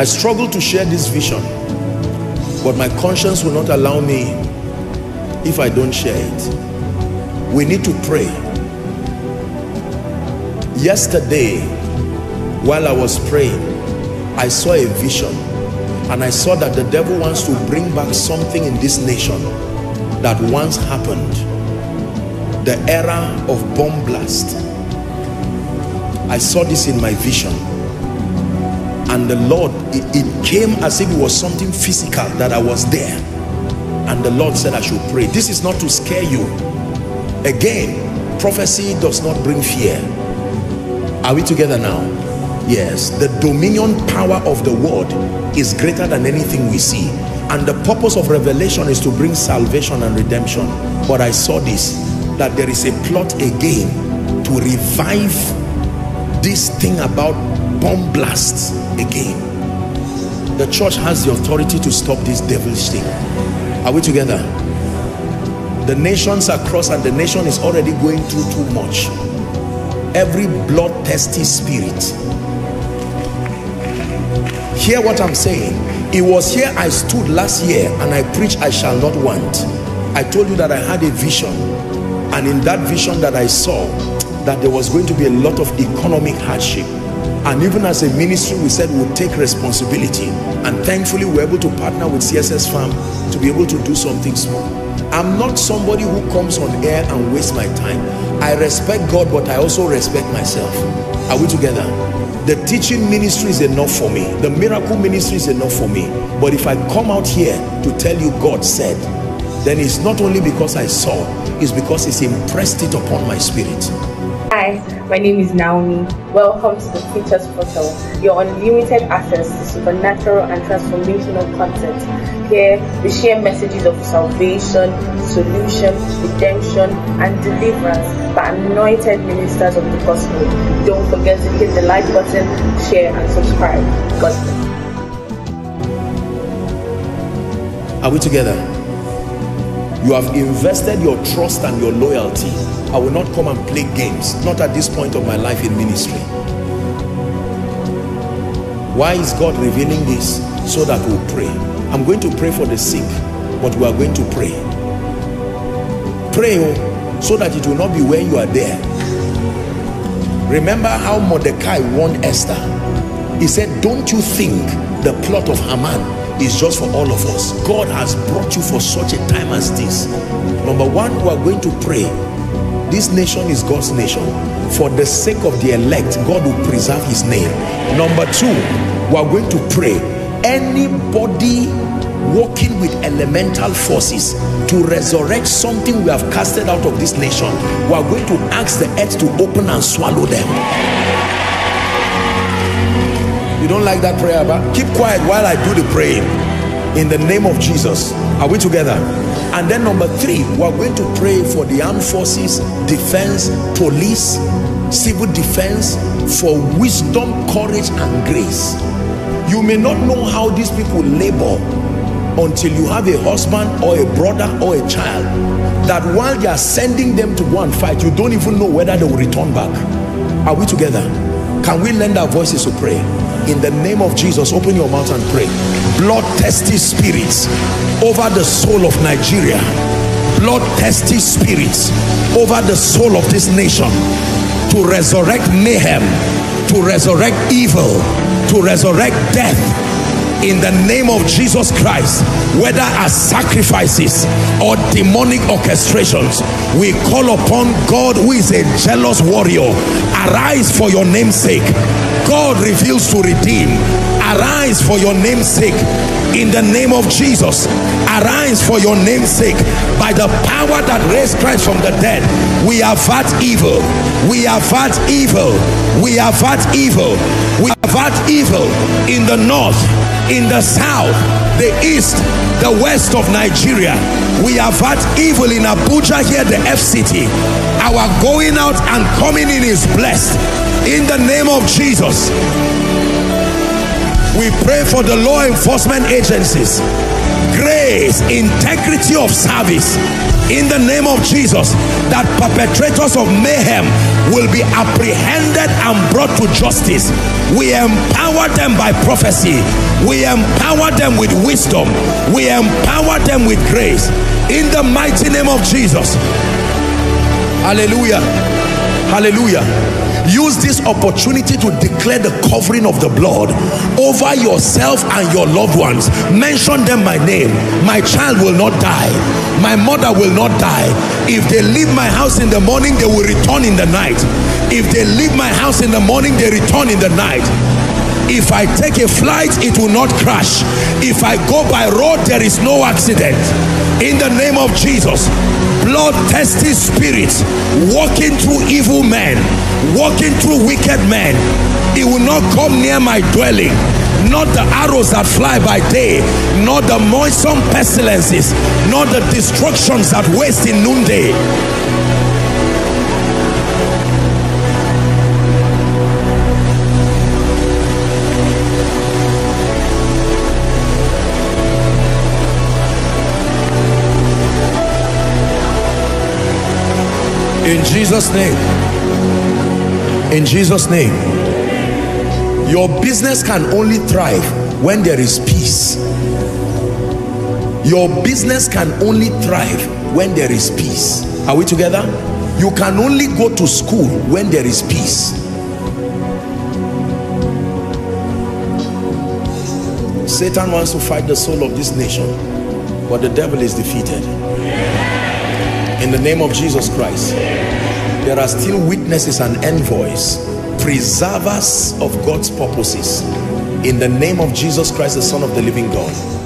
I struggle to share this vision, but my conscience will not allow me if I don't share it. We need to pray. Yesterday, while I was praying, I saw a vision and I saw that the devil wants to bring back something in this nation that once happened. The era of bomb blast. I saw this in my vision and the Lord it, it, came as if it was something physical that I was there. And the Lord said I should pray. This is not to scare you. Again prophecy does not bring fear. Are we together now? Yes. The dominion power of the word is greater than anything we see. And the purpose of revelation is to bring salvation and redemption. But I saw this that there is a plot again to revive this thing about bomb blasts again. The church has the authority to stop this devilish thing. Are we together? The nations across and the nation is already going through too much. Every bloodthirsty spirit. Hear what i'm saying. It was here i stood last year and i preached i shall not want. I told you that i had a vision. And in that vision that i saw that there was going to be a lot of economic hardship and even as a ministry we said we'll take responsibility. And thankfully we're able to partner with css farm to be able to do something small. I'm not somebody who comes on air and wastes my time. I respect god but i also respect myself. Are we together? The teaching ministry is enough for me. The miracle ministry is enough for me. But if i come out here to tell you god said then it's not only because i saw it's because it's impressed it upon my spirit Hi, my name is Naomi. Welcome to the Preachers Portal, your unlimited access to supernatural and transformational content. Here, we share messages of salvation, solution, redemption, and deliverance by anointed ministers of the gospel. Don't forget to hit the like button, share, and subscribe. God bless. Are we together? You have invested your trust and your loyalty. I will not come and play games not at this point of my life in ministry. Why is God revealing this? So that we'll pray. I'm going to pray for the sick but we are going to pray. Pray oh, so that it will not be where you are there. Remember how Mordecai warned Esther. He said don't you think the plot of Haman is just for all of us. God has brought you for such a time as this. Number one we are going to pray. This nation is God's nation. For the sake of the elect God will preserve his name. Number two we are going to pray. Anybody working with elemental forces to resurrect something we have casted out of this nation we are going to ask the earth to open and swallow them you don't like that prayer but keep quiet while I do the praying. In the name of Jesus are we together? And then number three we are going to pray for the armed forces defense police civil defense for wisdom courage and grace. You may not know how these people labor until you have a husband or a brother or a child that while they are sending them to go and fight you don't even know whether they will return back. Are we together? Can we lend our voices to pray in the name of Jesus open your mouth and pray. Bloodthirsty spirits over the soul of Nigeria. Bloodthirsty spirits over the soul of this nation to resurrect mayhem to resurrect evil to resurrect death in the name of Jesus Christ whether as sacrifices or demonic orchestrations we call upon God who is a jealous warrior. Arise for your name's sake. God reveals to redeem. Arise for your name's sake. In the name of Jesus arise for your name's sake. By the power that raised Christ from the dead we avert evil. We avert evil. We avert evil. We avert evil in the north in the south the east the west of Nigeria. We avert evil in Abuja here the FCT our going out and coming in is blessed. In the name of Jesus we pray for the law enforcement agencies. Grace integrity of service. In the name of Jesus that perpetrators of mayhem will be apprehended and brought to justice. We empower them by prophecy we empower them with wisdom. We empower them with grace. In the mighty name of Jesus. Hallelujah. Hallelujah. Use this opportunity to declare the covering of the blood over yourself and your loved ones. Mention them by name. My child will not die. My mother will not die. If they leave my house in the morning they will return in the night. If they leave my house in the morning they return in the night if I take a flight it will not crash. If I go by road there is no accident. In the name of Jesus blood-thirsty spirits walking through evil men walking through wicked men it will not come near my dwelling. Not the arrows that fly by day not the noisome pestilences not the destructions that waste in noonday in Jesus name. In Jesus name. Your business can only thrive when there is peace. Your business can only thrive when there is peace. Are we together? You can only go to school when there is peace. Satan wants to fight the soul of this nation but the devil is defeated in the name of Jesus Christ there are still witnesses and envoys preservers of God's purposes. In the name of Jesus Christ the son of the living God